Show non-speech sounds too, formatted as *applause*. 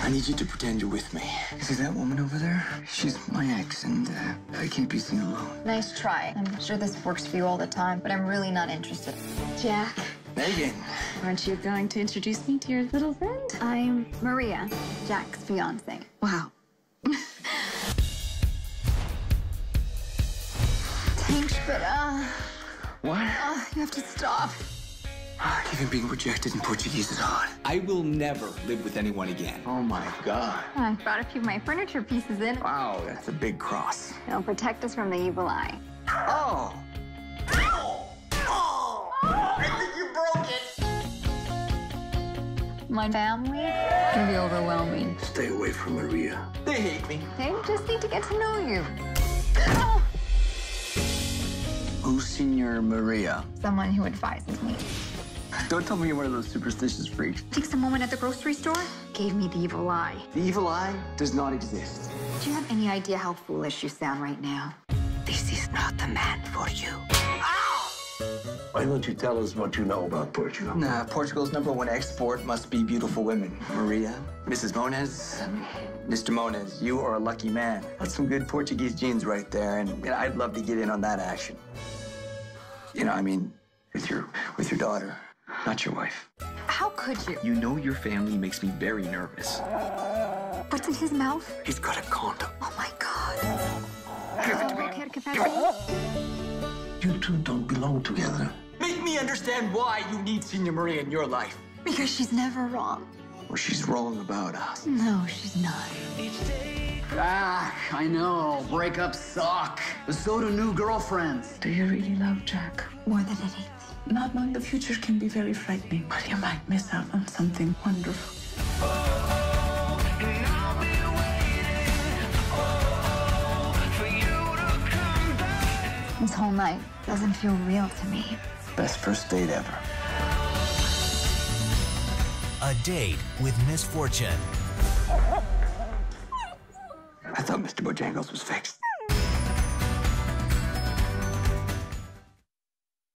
I need you to pretend you're with me. See that woman over there? She's my ex, and uh, I can't be seen alone. Nice try. I'm sure this works for you all the time, but I'm really not interested. Jack, Megan. aren't you going to introduce me to your little friend? I'm Maria, Jack's fiance. Wow. Thanks, but uh, What? uh, you have to stop. *sighs* Even being rejected in Portuguese is hard. I will never live with anyone again. Oh my God. I brought a few of my furniture pieces in. Wow, that's a big cross. It'll protect us from the evil eye. Oh. Ow! *gasps* Oh! I think you broke it. My family can be overwhelming. Stay away from Maria. They hate me. They just need to get to know you. Who's Senor Maria? Someone who advises me. Don't tell me you're one of those superstitious freaks. Takes a moment at the grocery store, gave me the evil eye. The evil eye does not exist. Do you have any idea how foolish you sound right now? This is not the man for you. Why don't you tell us what you know about Portugal? Nah, Portugal's number one export must be beautiful women. Maria, Mrs. Moniz, Mr. Moniz, you are a lucky man. That's some good Portuguese genes right there, and you know, I'd love to get in on that action. You know, I mean, with your with your daughter, not your wife. How could you? You know your family makes me very nervous. What's in his mouth? He's got a condom. Oh my god. Give it to me. Quer café? You two don't belong together. Make me understand why you need Senor Maria in your life. Because she's never wrong. Or she's wrong about us. No, she's not. Ah, I know. Breakups suck. But so do new girlfriends. Do you really love Jack? More than anything. Not knowing the future can be very frightening, but you might miss out on something wonderful. This whole night doesn't feel real to me. Best first date ever. A date with Miss Fortune. I thought Mr. Bojangles was fixed.